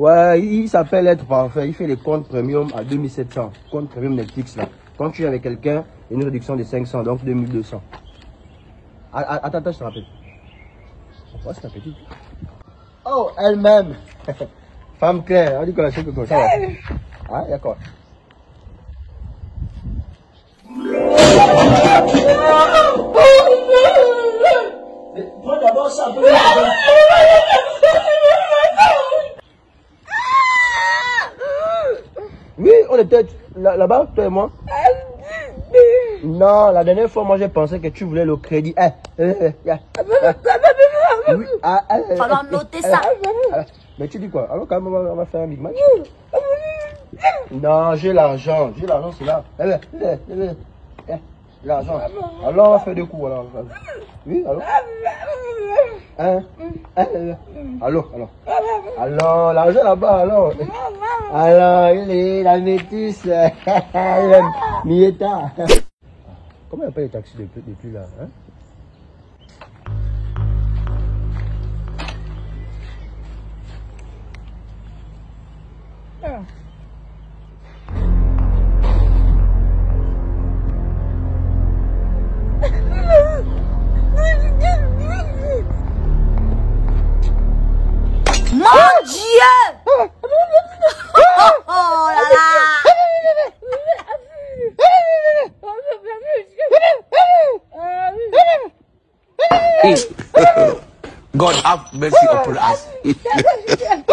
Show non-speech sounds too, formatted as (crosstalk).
Ouais, il s'appelle être parfait. Il fait les comptes premium à 2700. Compte premium Netflix là. Quand tu es avec quelqu'un, il y a une réduction de 500, donc 2200. Ah, ah, Attends, attends, je te rappelle. Oh, c'est ta petite. Oh, elle-même. (laughs) Femme claire, on dit qu'on sait que comme ça. Ah, d'accord. Oui, on était là- là-bas, toi et moi. Non, la dernière fois, moi, j'ai pensé que tu voulais le crédit. Eh, eh, eh. Oui, ah, eh, eh, Falloir noter ça. Mais tu dis quoi? Alors, quand même, on va, on va faire un big match. Non, j'ai l'argent. J'ai l'argent, c'est là. Eh, eh, eh, eh, eh, L'argent. Alors, on va faire deux coups. Alors. Oui, alors Hein? Allô, alors. Alors, l'argent là-bas, alors. Alors, il est la métisse. (laughs) Mieta. Comment il appelle les taxis depuis, depuis là hein? Mon Dieu (laughs) God have mercy upon us. (laughs)